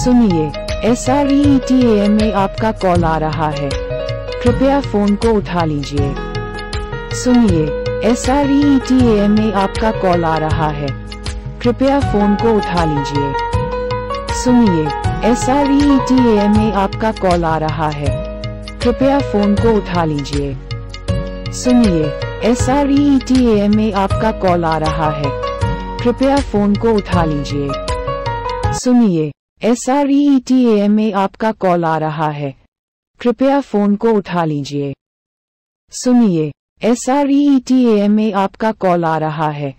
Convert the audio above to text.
सुनिए S R E T M में आपका कॉल आ रहा है। कृपया फ़ोन को उठा लीजिए। सुनिए S R E T M में आपका कॉल आ रहा है। कृपया फ़ोन को उठा लीजिए। सुनिए S R E T M में आपका कॉल आ रहा है। कृपया फ़ोन को उठा लीजिए। सुनिए S R E T M में आपका कॉल आ रहा है। कृपया फ़ोन को उठा लीजिए। सुनिए S R E T M में आपका कॉल आ रहा है। कृपया फ़ोन को उठा लीजिए। सुनिए S R E T M ए आपका कॉल आ रहा है।